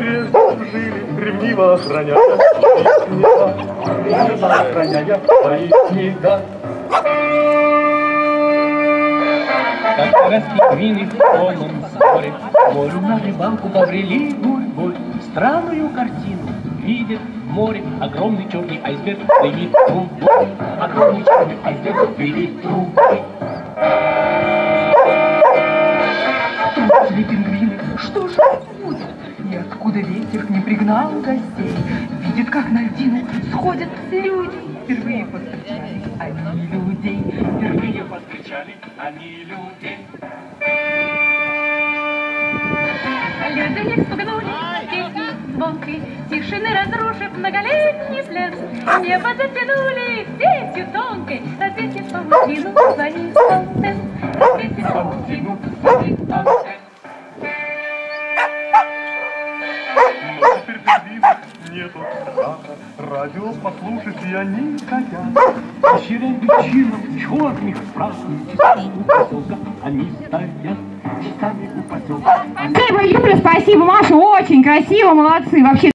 прежде жили, ревниво охраняя снега, ревниво охраняя свои снега. Как раз пингвины в полном споре Морю на рыбалку побрели гурьбой Странную картину видит море Огромный черный айсберг дымит трубой Огромный черный айсберг дымит трубой откуда ветер не пригнал гостей? Видит, как на льдину сходят люди. Впервые повстречали они людей. Впервые Повстречали они людей Люди не спугнули песни звонкой, Тишины разрушив многолетний пляс. Небо затянули сетью тонкой, Развесив паутину своих антенн. Нету страха, радио послушать они хотят. Вечером вечером черных страхом Часами у поселка они стоят Часами у поселка Спасибо, Юля, спасибо, Маша, очень красиво, молодцы. Вообще